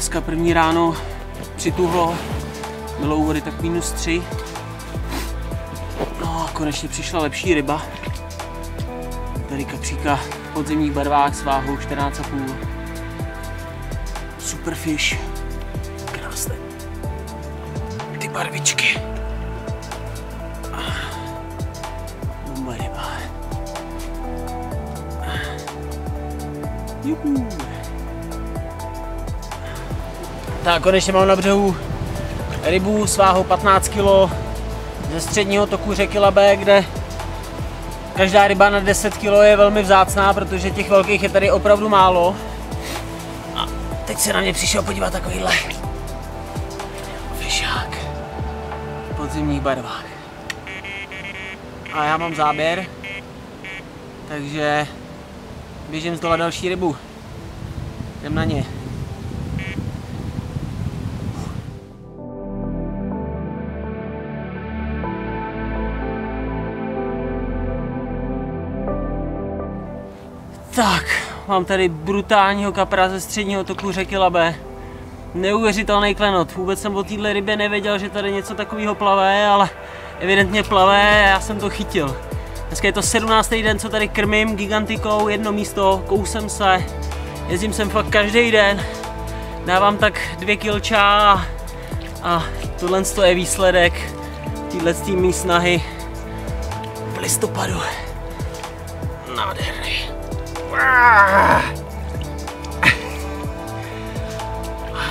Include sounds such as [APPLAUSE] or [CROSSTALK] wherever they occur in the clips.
dneska první ráno přituhlo, bylo u vody tak minus 3. No a konečně přišla lepší ryba. Tady kapříka v podzemních barvách s váhou 14,5. Super fish. Krásné. Ty barvičky. Bomba ryba. Juhu. Tak konečně mám na břehu rybu s váhou 15 kg ze středního toku řeky Labe, kde každá ryba na 10 kg je velmi vzácná, protože těch velkých je tady opravdu málo. A teď se na mě přišel podívat takovýhle fišák v podzimních barvách. A já mám záběr, takže běžím z další rybu. Jdem na ně. Tak, mám tady brutálního kapra ze středního toku řeky Labe. Neuvěřitelný klenot. Vůbec jsem o téhle rybě nevěděl, že tady něco takového plave, ale evidentně plave a já jsem to chytil. Dneska je to 17. den, co tady krmím gigantikou, jedno místo, kousem se. Jezdím sem fakt každý den. Dávám tak dvě kilča a, a tohle je výsledek téhle mý snahy v listopadu. Nádherný.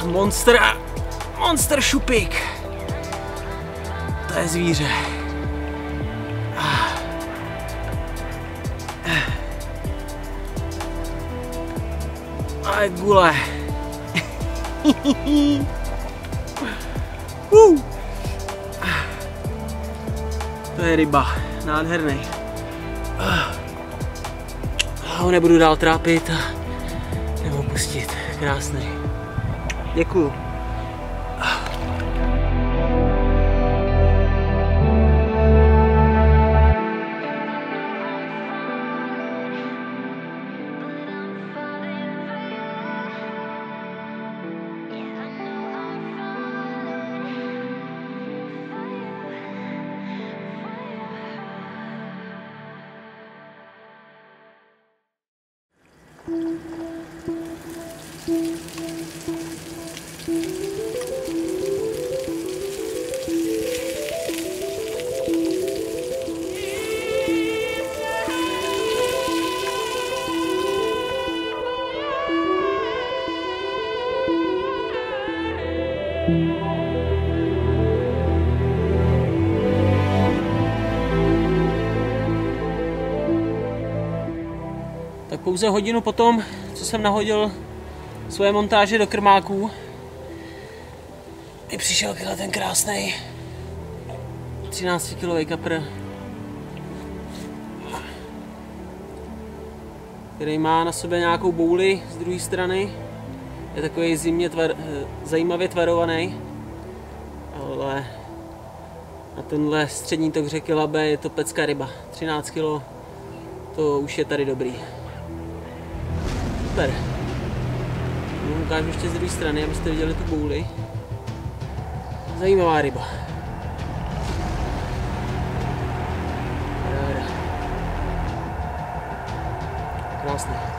Monster, monster šupik. To je zvíře. A je gule. [LAUGHS] to je ryba, nádherný ho nebudu dál trápit a nebo pustit. Krásný. Děkuju. Tak pouze hodinu potom, co jsem nahodil svoje montáže do krmáků, mi přišel ten krásný 13 kg kapr, který má na sobě nějakou bouli z druhé strany. Je takový zimně tvar, zajímavě tvarovaný, ale na tenhle střední tok řeky Labe je to pecká ryba. 13 kg, to už je tady dobrý. Super. Ukážu ještě z druhé strany, abyste viděli tu bouli. Zajímavá ryba. Krásný.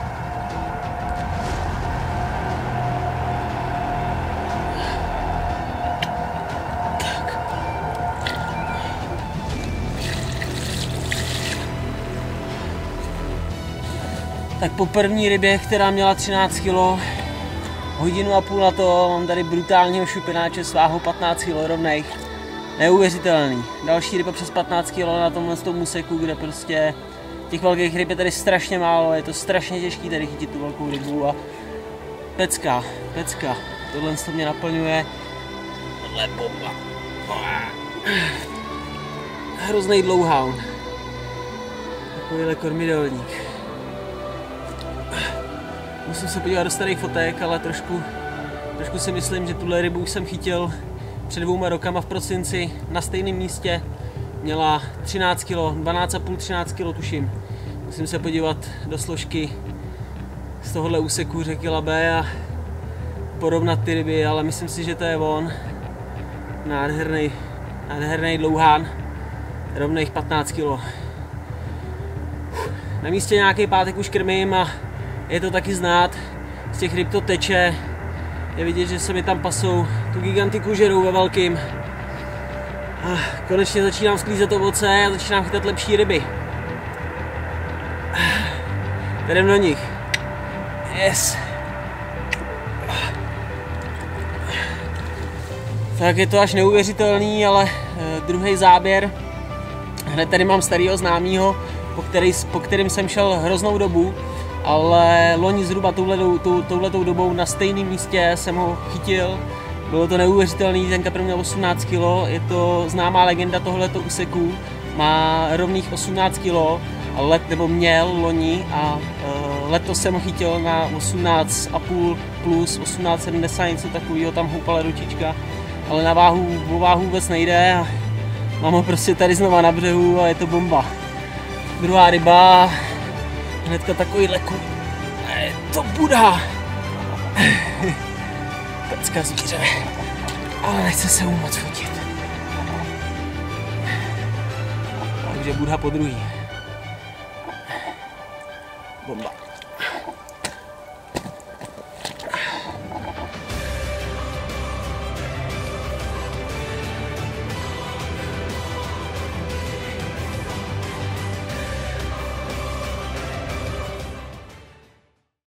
Tak po první rybě, která měla 13 kg, hodinu a půl na to mám tady brutálního šupináče s váhou 15 kg rovnej. Neuvěřitelný. Další ryba přes 15 kg na tomhle tom úseku, kde prostě těch velkých ryb je tady strašně málo, je to strašně těžký tady chytit tu velkou rybu a pecka, pecka. Tohle to mě naplňuje. Tohle bomba. Hrozný dlouhoun. Takovýhle kormidelník. Musím se podívat do starých fotek, ale trošku, trošku si myslím, že tuhle rybu už jsem chytil před dvouma rokama v prosinci na stejném místě. Měla 13 kg, 12,5 13 kg tuším. Musím se podívat do složky z tohohle úseku řeky Labe a porovnat ty ryby, ale myslím si, že to je on. Nádherný, nádherný dlouhán, rovných 15 kg. Na místě nějaký pátek už krmím a je to taky znát. Z těch ryb to teče, je vidět, že se mi tam pasou, tu gigantiku žerou ve velkým. A konečně začínám sklízet ovoce a začínám chytat lepší ryby. Jdem do nich. Yes. Tak je to až neuvěřitelný, ale uh, druhý záběr. Hned tady mám starého známého, po, který, po kterým jsem šel hroznou dobu, ale loni zhruba touhletou, tou, touhletou dobou na stejném místě jsem ho chytil. Bylo to neuvěřitelný, ten kapr měl 18 kg, je to známá legenda tohleto úseku, má rovných 18 kg, let nebo měl loni a uh, letos jsem ho chytil na 18,5 plus 18,70, něco takového, tam houpala ručička, ale na váhu, o váhu vůbec nejde a mám ho prostě tady znova na břehu a je to bomba. Druhá ryba, hnedka takový leku. Je to Buda. [LAUGHS] Pecka zvíře. Ale nechce se mu moc fotit. Takže Buddha po druhý. Bomba.